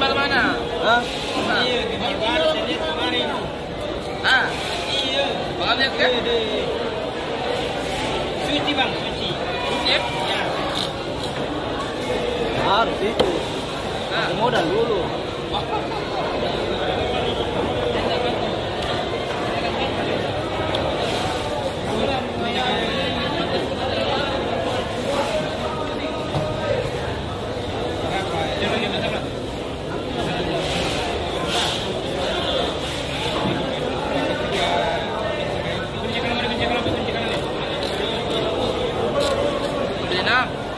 gimbal mana? Hah? Iya, saya lihat kemarin. Ah, Iya. Bang lihat kan? Iya, deh. Suci bang, suci. Sip. Ya. Harus itu. Nah, Modal dulu. Yeah.